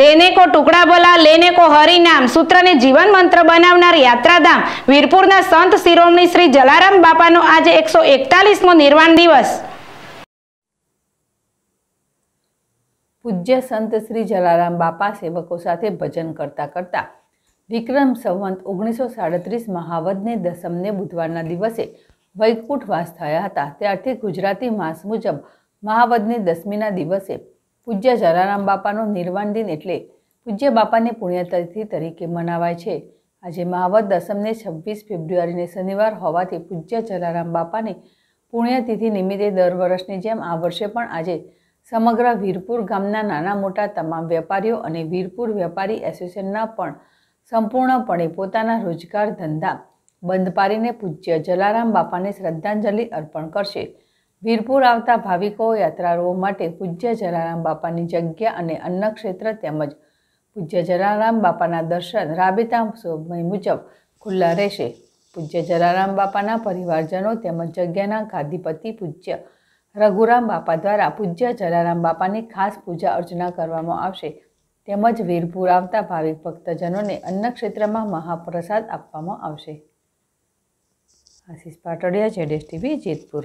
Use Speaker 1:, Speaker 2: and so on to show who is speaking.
Speaker 1: દેને કો ટુકડા ભલા લેને કો હરિનામ. સૂત્રને જીવન મંત્ર બનાવનાર યાત્રાધામ વીરપુરના સંત શિરોમણી શ્રી જલારામ બાપાનો આજે એકસો એકતાલીસમો નિર્વાણ દિવસ.
Speaker 2: પૂજ્ય સંત શ્રી જલારામ બાપા સેવકો સાથે ભજન કરતા કરતા વિક્રમ સંવંત ઓગણીસો સાડત્રીસ મહાવદને દસમને બુધવારના દિવસે વૈકુંઠવાસ થયા હતા. ત્યારથી ગુજરાતી માસ મુજબ મહાવદની દસમીના દિવસે પૂજ્ય જલારામ બાપાનો નિર્વાણ દિન એટલે પૂજ્ય બાપાની પુણ્યતિથિ તરીકે મનાવાય છે. આજે મહાવત દસમને છવ્વીસ ફેબ્રુઆરીને શનિવાર હોવાથી પૂજ્ય જલારામ બાપાની પુણ્યતિથિ નિમિત્તે દર વર્ષની જેમ આ વર્ષે પણ આજે સમગ્ર વીરપુર ગામના નાના મોટા તમામ વેપારીઓ અને વીરપુર વેપારી એસોસિએશનના પણ સંપૂર્ણપણે પોતાના રોજગાર ધંધા બંધ પાડીને પૂજ્ય જલારામ બાપાને શ્રદ્ધાંજલિ અર્પણ કરશે. વીરપુર આવતા ભાવિકો યાત્રાળુઓ માટે પૂજ્ય જલારામ બાપાની જગ્યા અને અન્ન ક્ષેત્ર તેમજ પૂજ્ય જલારામ બાપાના દર્શન રાબેતા સમય મુજબ ખુલ્લા રહેશે. પૂજ્ય જલારામ બાપાના પરિવારજનો તેમજ જગ્યાના ગાદીપતિ પૂજ્ય રઘુરામ બાપા દ્વારા પૂજ્ય જલારામ બાપાની ખાસ પૂજા અર્ચના કરવામાં આવશે. તેમજ વીરપુર આવતા ભાવિક ભક્તજનોને અન્ન ક્ષેત્રમાં મહાપ્રસાદ આપવામાં આવશે. Ashish Patadia, જેડેશ TV, Jetpur.